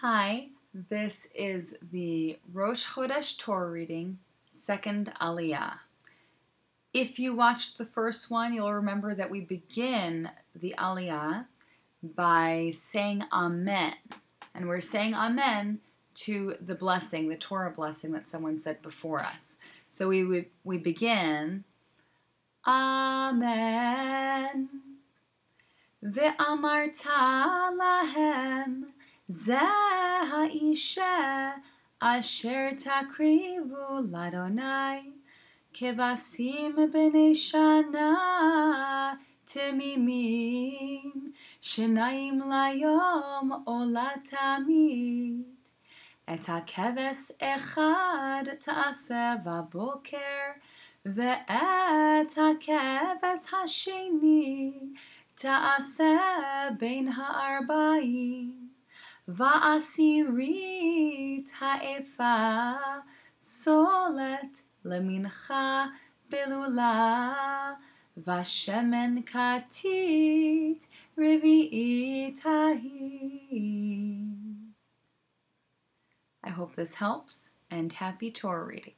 Hi, this is the Rosh Chodesh Torah reading, second Aliyah. If you watched the first one, you'll remember that we begin the Aliyah by saying Amen. And we're saying Amen to the blessing, the Torah blessing that someone said before us. So we would we begin Amen. Ve'amarta lahem זה האישה אשר תקריבו לאדוני כבשים בני שנה תמימים שניים ליום או לתמיד את הכבש אחד תעשה בבוקר ואת הכבש השני תעשה בין הארבעים ועשירית האפה סולת למנחה בלולה, ושמן כתית רביעית ההיא. I hope this helps and happy Torah reading.